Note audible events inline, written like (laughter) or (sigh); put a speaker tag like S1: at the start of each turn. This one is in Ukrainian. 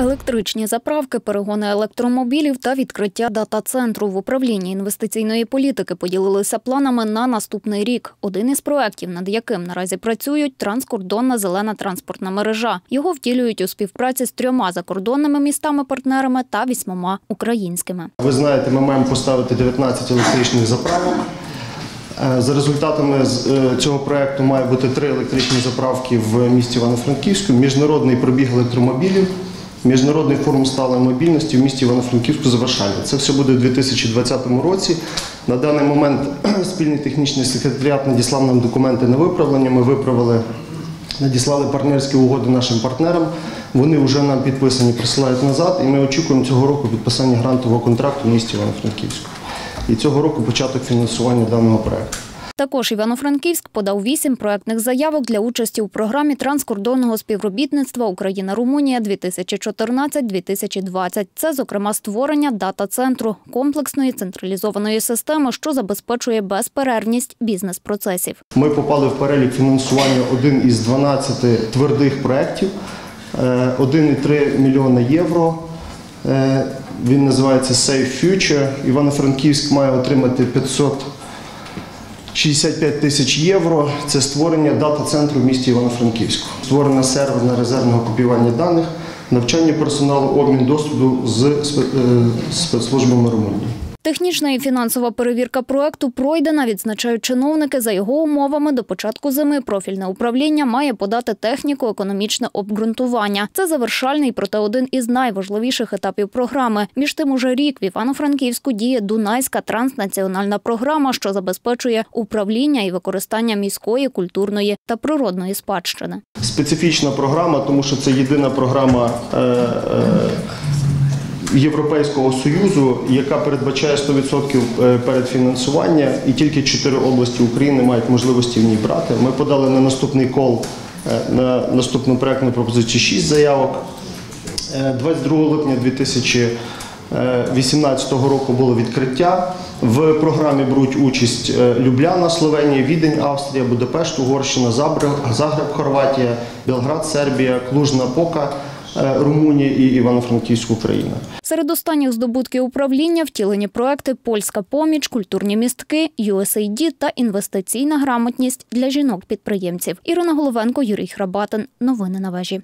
S1: Електричні заправки, перегони електромобілів та відкриття дата-центру в управлінні інвестиційної політики поділилися планами на наступний рік. Один із проєктів, над яким наразі працюють, транскордонна зелена транспортна мережа. Його втілюють у співпраці з трьома закордонними містами-партнерами та вісьмома українськими.
S2: Ви знаєте, ми маємо поставити 19 електричних заправок. Е, За результатами е, цього проекту має бути три електричні заправки в місті Івано-Франківську, міжнародний пробіг електромобілів, міжнародний форум сталої мобільності в місті Івано-Франківську завершальний. Це все буде у 2020 році. На даний момент (clears throat) спільний технічний секретаріат надіслав нам документи на виправлення. Ми виправили надіслали партнерські угоди нашим партнерам. Вони вже нам підписані, присилають назад, і ми очікуємо цього року підписання грантового контракту в місті Івано-Франківську. І цього року початок фінансування даного проекту.
S1: Також Івано-Франківськ подав вісім проектних заявок для участі у програмі транскордонного співробітництва Україна-Румунія 2014-2020. Це, зокрема, створення дата-центру комплексної централізованої системи, що забезпечує безперервність бізнес-процесів.
S2: Ми попали в перелік фінансування один із 12 твердих проєктів, е, 1,3 мільйона євро. Е, Він називається Safe Future. Івано-Франківськ має отримати 565 тисяч євро. Це створення дата-центру в місті Івано-Франківську. Створено серверне резервне копіювання даних, навчання персоналу, обмін досвіду з е, спецслужбами Румунії.
S1: Технічна і фінансова перевірка проекту пройдена, відзначають чиновники. За його умовами, до початку зими профільне управління має подати техніко-економічне обґрунтування. Це завершальний, проте один із найважливіших етапів програми. Між тим, уже рік в Івано-Франківську діє Дунайська транснаціональна програма, що забезпечує управління і використання міської, культурної та природної спадщини.
S2: Специфічна програма, тому що це єдина програма е, е, Європейського Союзу, яка передбачає 100% е, передфінансування, і тільки чотири області України мають можливості в ній брати. Ми подали на наступний кол е, на наступну проектну пропозицію 6 заявок. Е, 22 липня 2018 року було відкриття. В програмі беруть участь е, Любляна, Словенія, Відень, Австрія, Будапешт, Угорщина, Загреб, Хорватія, Белград, Сербія, Клужна Пока, е, Румунія і Івано-Франківська Україна.
S1: Серед останніх здобутків управління втілені проекти Польська поміч, культурні містки, USAID та інвестиційна грамотність для жінок-підприємців. Ірина Головенко, Юрій Храбатин. Новини на вежі.